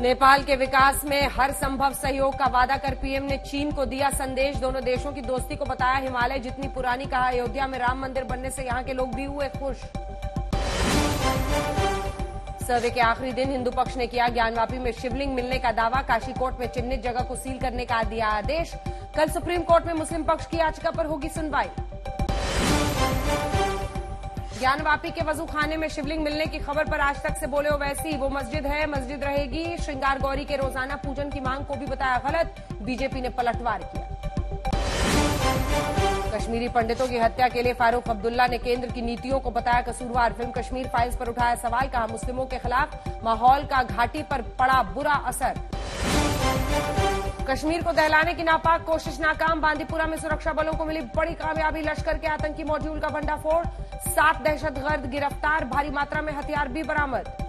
नेपाल के विकास में हर संभव सहयोग का वादा कर पीएम ने चीन को दिया संदेश। दोनों देशों की दोस्ती को बताया हिमालय, जितनी पुरानी कहा अयोध्या में राम मंदिर बनने से यहाँ के लोग भी हुए खुश। सर्वे के आखिरी दिन हिंदू पक्ष ने किया ज्ञानवापी में शिवलिंग मिलने का दावा। काशी कोर्ट में चिन्हित जगह को सील करने का दिया आदेश। कल सुप्रीम कोर्ट में मुस्लिम पक्ष की याचिका पर होगी सुनवाई। ज्ञानवापी के वज़ू खाने में शिवलिंग मिलने की खबर पर आज तक से बोले ओवैसी वो मस्जिद है। मस्जिद रहेगी। श्रृंगार गौरी के रोज़ाना पूजन की मांग को भी बताया गलत। बीजेपी ने पलटवार किया। कश्मीरी पंडितों की हत्या के लिए फारूक अब्दुल्ला ने केंद्र की नीतियों को बताया कसूरवार। फ़िल्म कश्मीर फाइल्स पर उठाया सवाल, कहा, मुस्लिमों के खिलाफ माहौल का घाटी पर पड़ा बुरा असर। कश्मीर को दहलाने की नापाक कोशिश, नाकाम। बांदीपुरा में सुरक्षा बलों को मिली बड़ी कामयाबी। लश्कर के आतंकी मॉड्यूल का भंडाफोड़ सात दहशतगर्द गिरफ़्तार। भारी मात्रा में हथियार भी बरामद।